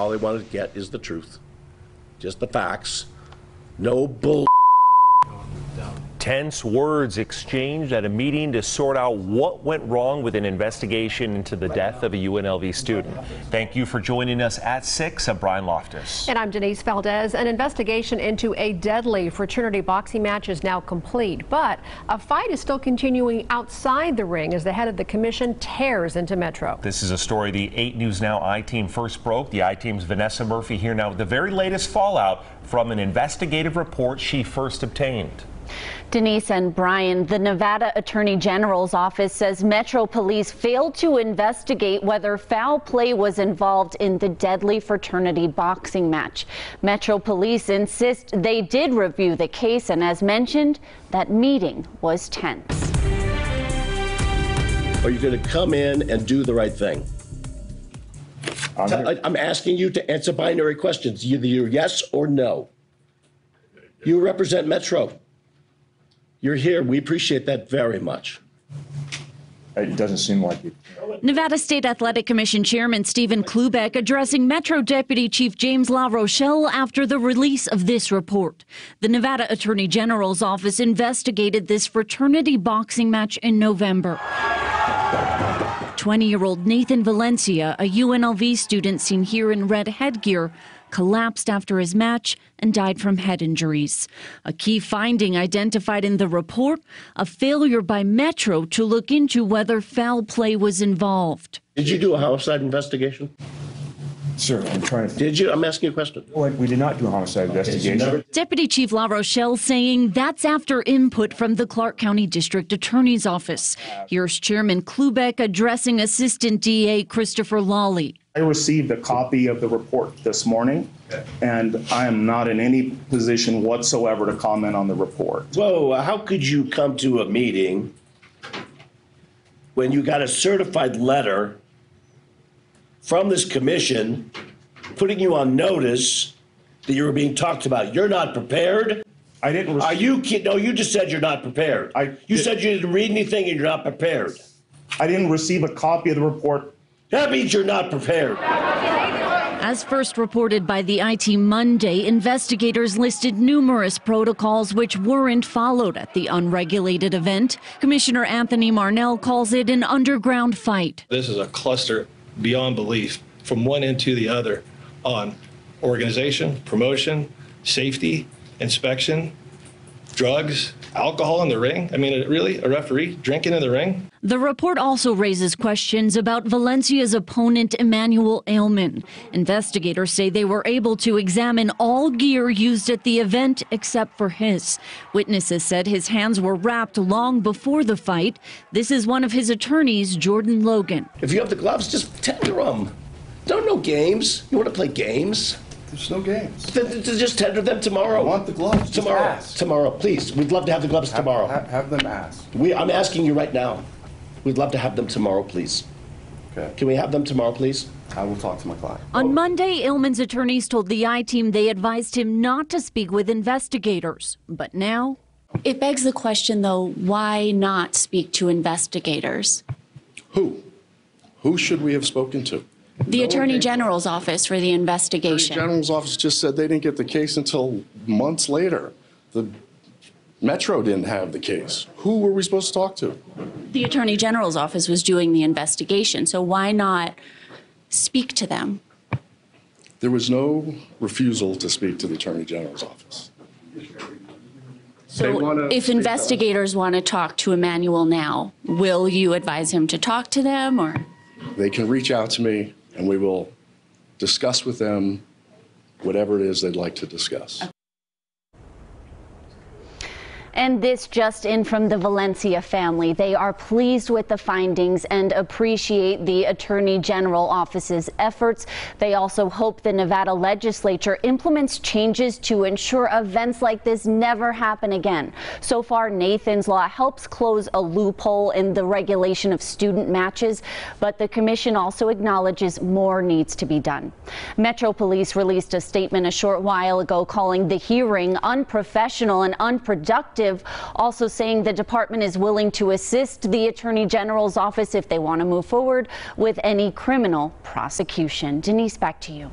All they want to get is the truth, just the facts. No bull. Tense words exchanged at a meeting to sort out what went wrong with an investigation into the death of a UNLV student. Thank you for joining us at 6. I'm Brian Loftus. And I'm Denise Valdez. An investigation into a deadly fraternity boxing match is now complete, but a fight is still continuing outside the ring as the head of the commission tears into Metro. This is a story the 8 News Now I-Team first broke. The I-Team's Vanessa Murphy here now with the very latest fallout from an investigative report she first obtained. Denise and Brian, the Nevada Attorney General's office says Metro Police failed to investigate whether foul play was involved in the deadly fraternity boxing match. Metro Police insist they did review the case, and as mentioned, that meeting was tense. Are you going to come in and do the right thing? I'm, I'm asking you to answer binary questions, either you're yes or no. You represent Metro. You're here. We appreciate that very much. It doesn't seem like it. Nevada State Athletic Commission Chairman Stephen Cloobeck addressing Metro Deputy Chief James La Rochelle after the release of this report. The Nevada Attorney General's office investigated this fraternity boxing match in November. 20 year old Nathan Valencia, a UNLV student seen here in red headgear, collapsed after his match and died from head injuries. A key finding identified in the report a failure by Metro to look into whether foul play was involved. Did you do a homicide investigation? Sir, I'm trying to. Did you? I'm asking you a question. Wait, we did not do a homicide investigation. never- Deputy Chief La Rochelle saying that's after input from the Clark County District Attorney's Office. Here's Chairman Cloobeck addressing Assistant DA Christopher Lalli. I received a copy of the report this morning, and I am not in any position whatsoever to comment on the report. Whoa, how could you come to a meeting when you got a certified letter from this commission putting you on notice that you were being talked about? You're not prepared? I didn't. Are you kid? No, you just said you're not prepared. I- you said you didn't read anything and you're not prepared. I didn't receive a copy of the report. That means you're not prepared. As first reported by the I-Team Monday, investigators listed numerous protocols which weren't followed at the unregulated event. Commissioner Anthony Marnell calls it an underground fight. This is a cluster beyond belief from one end to the other on organization, promotion, safety, inspection, drugs, alcohol in the ring. I mean, really, a referee drinking in the ring? The report also raises questions about Valencia's opponent, Emmanuel Ailman. Investigators say they were able to examine all gear used at the event except for his. Witnesses said his hands were wrapped long before the fight. This is one of his attorneys, Jordan Logan. If you have the gloves, just tender them. Don't no games. You want to play games? There's no games. Then then just tender them tomorrow. I want the gloves. Just tomorrow. ask. Tomorrow, please. We'd love to have the gloves tomorrow. Have, have them asked. We, I'm asking you right now. We'd love to have them tomorrow, please. Okay. Can we have them tomorrow, please? I will talk to my client. On Monday, Ailman's attorneys told the I team they advised him not to speak with investigators. But now, It begs the question, though, why not speak to investigators? Who? Who should we have spoken to? The Attorney General's office for the investigation. The investigation. General's office just said they didn't get the case until months later. The Metro didn't have the case. Who were we supposed to talk to? The Attorney General's office was doing the investigation, so why not speak to them? There was no refusal to speak to the Attorney General's office. So wanna if speak to us. investigators want to talk to Emmanuel now, will you advise him to talk to them or? They can reach out to me and we will discuss with them whatever it is they'd like to discuss. And this just in from the Valencia family. They are pleased with the findings and appreciate the Attorney General Office's efforts. They also hope the Nevada legislature implements changes to ensure events like this never happen again. So far, Nathan's Law helps close a loophole in the regulation of student matches, but the commission also acknowledges more needs to be done. Metro Police released a statement a short while ago calling the hearing unprofessional and unproductive, also saying the department is willing to assist the Attorney General's office if they want to move forward with any criminal prosecution. Denise, back to you.